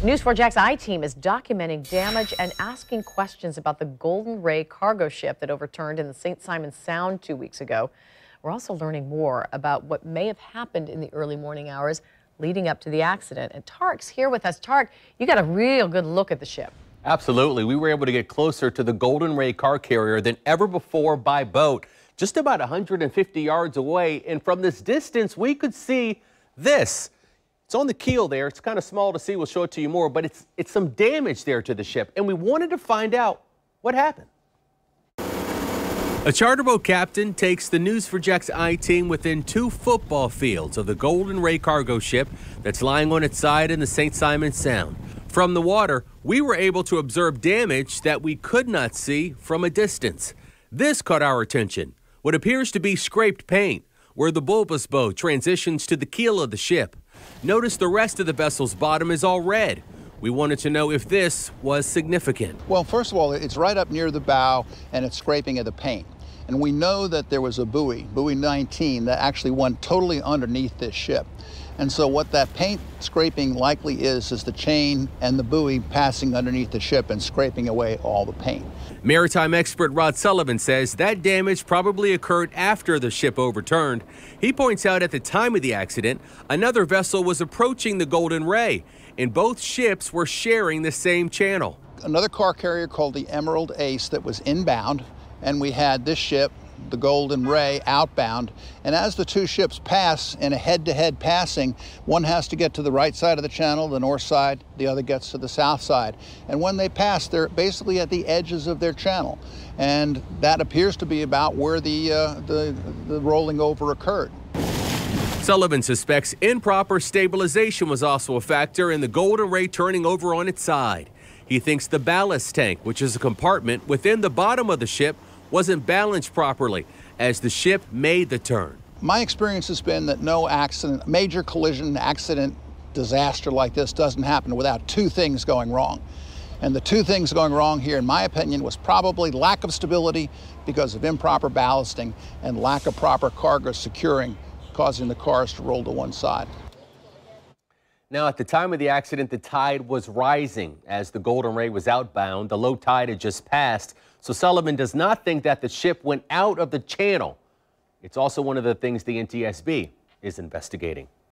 News4JAX I-Team is documenting damage and asking questions about the Golden Ray cargo ship that overturned in the St. Simons Sound two weeks ago. We're also learning more about what may have happened in the early morning hours leading up to the accident. And Tark's here with us. Tark, you got a real good look at the ship. Absolutely. We were able to get closer to the Golden Ray car carrier than ever before by boat, just about 150 yards away. And from this distance, we could see this. It's on the keel there. It's kind of small to see. We'll show it to you more, but it's, it's some damage there to the ship. And we wanted to find out what happened. A charter boat captain takes the News4JAX I team within two football fields of the Golden Ray cargo ship that's lying on its side in the St. Simons Sound. From the water, we were able to observe damage that we could not see from a distance. This caught our attention what appears to be scraped paint, where the bulbous bow transitions to the keel of the ship. Notice the rest of the vessel's bottom is all red. We wanted to know if this was significant. Well, first of all, it's right up near the bow and it's scraping at the paint. And we know that there was a buoy, buoy 19, that actually went totally underneath this ship. And so what that paint scraping likely is, is the chain and the buoy passing underneath the ship and scraping away all the paint. Maritime expert Rod Sullivan says that damage probably occurred after the ship overturned. He points out at the time of the accident, another vessel was approaching the Golden Ray and both ships were sharing the same channel. Another car carrier called the Emerald Ace that was inbound, and we had this ship, the Golden Ray, outbound. And as the two ships pass in a head-to-head -head passing, one has to get to the right side of the channel, the north side, the other gets to the south side. And when they pass, they're basically at the edges of their channel. And that appears to be about where the, uh, the, the rolling over occurred. Sullivan suspects improper stabilization was also a factor in the Golden Ray turning over on its side. He thinks the ballast tank, which is a compartment within the bottom of the ship, wasn't balanced properly as the ship made the turn. My experience has been that no accident, major collision, accident, disaster like this doesn't happen without two things going wrong. And the two things going wrong here, in my opinion, was probably lack of stability because of improper ballasting and lack of proper cargo securing causing the cars to roll to one side. Now, at the time of the accident, the tide was rising as the Golden Ray was outbound. The low tide had just passed, so Sullivan does not think that the ship went out of the channel. It's also one of the things the NTSB is investigating.